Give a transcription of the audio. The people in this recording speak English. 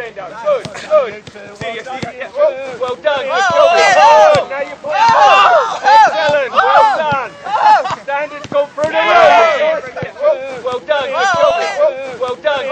Orlando. Good, good. See you, see you. Oh, well oh, done. Good job. Oh, now you're playing ball. Oh, Excellent. Well done. Standards come through the roof. Well done. Good job. Well done.